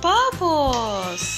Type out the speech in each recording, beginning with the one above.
papos!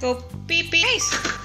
Go beep beep. Nice.